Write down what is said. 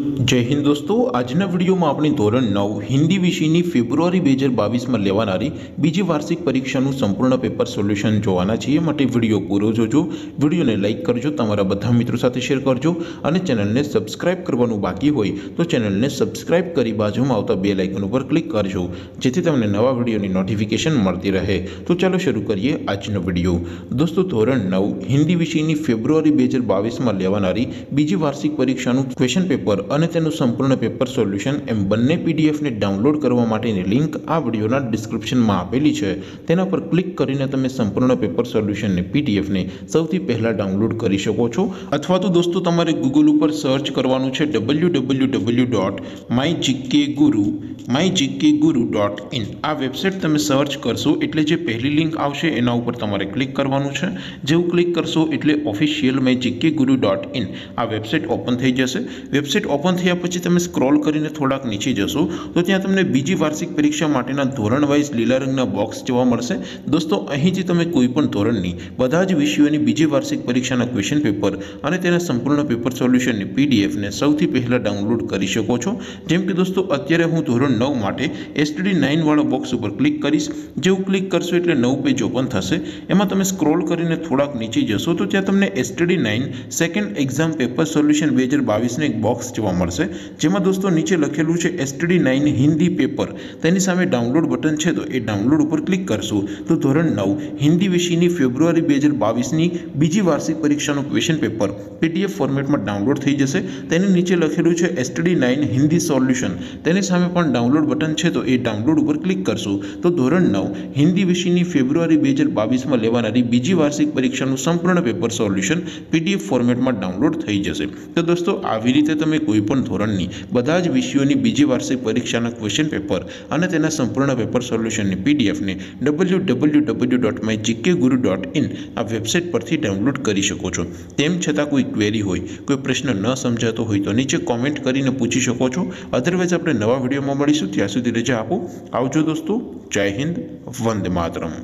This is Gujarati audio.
જય હિન્દ દોસ્તો, આજના વિડીયોમાં આપણે ધોરણ નવ, હિન્દી વિષયની ફેબ્રુઆરી બે હજાર બાવીસમાં લેવાનારી બીજી વાર્ષિક પરીક્ષાનું સંપૂર્ણ પેપર સોલ્યુશન જોવાના છીએ. માટે વીડિયો પૂરો જોજો. વિડીયોને લાઇક કરજો, તમારા બધા મિત્રો સાથે શેર કરજો અને ચેનલને સબસ્ક્રાઇબ કરવાનું બાકી હોય તો ચેનલને સબસ્ક્રાઇબ કરી બાજુમાં આવતા બે લાઇકન ઉપર ક્લિક કરજો, જેથી તમને નવા વિડીયોની નોટિફિકેશન મળતી રહે. તો ચાલો શરૂ કરીએ આજનો વીડિયો. દોસ્તો, ધોરણ નવ, હિન્દી વિષયની ફેબ્રુઆરી બે હજાર બાવીસમાં લેવાનારી બીજી વાર્ષિક પરીક્ષાનું ક્વેશ્ચન પેપર અને તેનું સંપૂર્ણ પેપર સોલ્યુશન એમ બંને પીડીએફને ડાઉનલોડ કરવા માટેની લિંક આ વિડીયોના ડિસ્ક્રિપ્શનમાં આપેલી છે. તેના પર ક્લિક કરીને તમે સંપૂર્ણ પેપર સોલ્યુશનને પીડીએફને સૌથી પહેલાં ડાઉનલોડ કરી શકો છો. અથવા તો દોસ્તો, તમારે ગૂગલ ઉપર સર્ચ કરવાનું છે W W W dot my GK guru my GK guru dot in આ વેબસાઇટ તમે સર્ચ કરશો એટલે જે પહેલી લિંક આવશે એના ઉપર તમારે ક્લિક કરવાનું છે. જેવું ક્લિક કરશો એટલે official my GK guru dot in આ વેબસાઇટ ઓપન થઈ જશે. વેબસાઇટ ઓપન થયા પછી તમે સ્ક્રોલ કરીને થોડાક નીચે જશો, તો ત્યાં તમને બીજી વાર્ષિક પરીક્ષા માટેના ધોરણ વાઇઝ લીલા રંગના બોક્સ જોવા મળશે. દોસ્તો અહીંથી તમે કોઈપણ ધોરણની, બધા જ વિષયોની બીજી વાર્ષિક પરીક્ષાના ક્વેશ્ચન પેપર અને તેના સંપૂર્ણ પેપર સોલ્યુશનની પીડીએફને સૌથી પહેલાં ડાઉનલોડ કરી શકો છો. જેમ કે દોસ્તો, અત્યારે હું ધોરણ નવ માટે એસટીડી નાઇનવાળા બોક્સ ઉપર ક્લિક કરીશ. જેવું ક્લિક કરશો એટલે નવ પેજ ઓપન થશે. એમાં તમે સ્ક્રોલ કરીને થોડાક નીચે જશો, તો ત્યાં તમને STD nine second exam paper solution બે હજાર બાવીસનું એક બોક્સ જોવા મળશે. જેમાં દોસ્તો નીચે લખેલું છે એસટીડી નાઇન હિન્દી પેપર તેની સામે ડાઉનલોડ બટન છે તો એ ડાઉનલોડ ઉપર ક્લિક કરશો. તો ધોરણ નવ, હિન્દી વિષયની ફેબ્રુઆરી બે હજાર બાવીસની બીજી વાર્ષિક પરીક્ષાનું ક્વેશ્ચન પેપર પીડીએફ ફોર્મેટમાં ડાઉનલોડ થઈ જશે. તેની નીચે લખેલું છે એસટીડી નાઇન હિન્દી સોલ્યુશન તેની સામે પણ ડાઉનલોડ બટન છે તો એ ડાઉનલોડ ઉપર ક્લિક કરશો. તો ધોરણ નવ, હિન્દી વિષયની ફેબ્રુઆરી બે હજાર બાવીસમાં લેવાનારી બીજી વાર્ષિક પરીક્ષાનું સંપૂર્ણ પેપર સોલ્યુશન પીડીએફ ફોર્મેટમાં ડાઉનલોડ થઈ જશે. તો દોસ્તો, આવી રીતે તમે કોઈ પણ ધોરણની, બધા જ વિષયોની બીજી વાર્ષિક પરીક્ષાના ક્વેશ્ચન પેપર અને તેના સંપૂર્ણ પેપર સોલ્યુશનની પીડીએફને W W W dot my GK guru dot in આ વેબસાઇટ પરથી ડાઉનલોડ કરી શકો છો. તેમ છતાં કોઈ ક્વેરી હોય, કોઈ પ્રશ્ન ન સમજાતો હોય તો નીચે કોમેન્ટ કરીને પૂછી શકો છો. અધરવાઇઝ આપણે નવા વિડીયોમાં મળીશું. ત્યાં સુધી રજા આપો. આવજો દોસ્તો. જય હિન્દ. વંદે માતરમ.